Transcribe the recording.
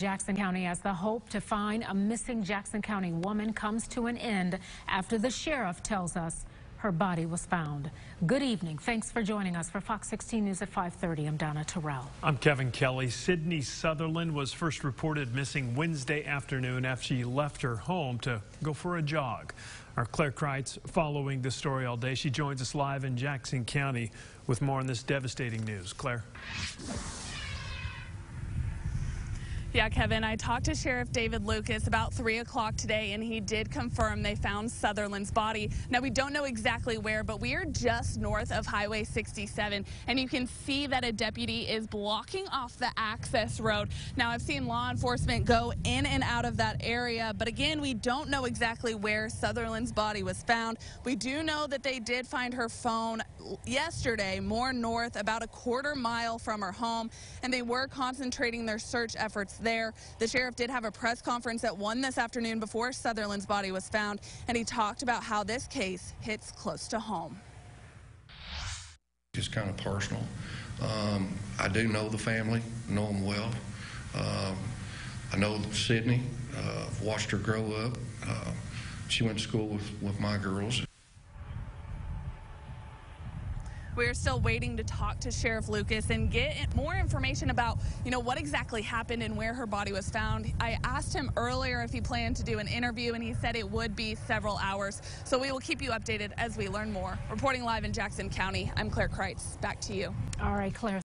Jackson County as the hope to find a missing Jackson County woman comes to an end after the sheriff tells us her body was found. Good evening. Thanks for joining us for Fox 16 News at 5:30. I'm Donna Terrell. I'm Kevin Kelly. Sydney Sutherland was first reported missing Wednesday afternoon after she left her home to go for a jog. Our Claire Kreitz following the story all day. She joins us live in Jackson County with more on this devastating news. Claire. Yeah, Kevin, I talked to Sheriff David Lucas about 3 o'clock today, and he did confirm they found Sutherland's body. Now, we don't know exactly where, but we are just north of Highway 67, and you can see that a deputy is blocking off the access road. Now, I've seen law enforcement go in and out of that area, but again, we don't know exactly where Sutherland's body was found. We do know that they did find her phone yesterday more north, about a quarter mile from her home, and they were concentrating their search efforts there. The sheriff did have a press conference at 1 this afternoon before Sutherland's body was found, and he talked about how this case hits close to home. It's kind of personal. Um, I do know the family, know them well. Um, I know Sydney, uh, watched her grow up. Uh, she went to school with, with my girls. We're still waiting to talk to Sheriff Lucas and get more information about, you know, what exactly happened and where her body was found. I asked him earlier if he planned to do an interview, and he said it would be several hours. So we will keep you updated as we learn more. Reporting live in Jackson County, I'm Claire Kreitz. Back to you. All right, Claire.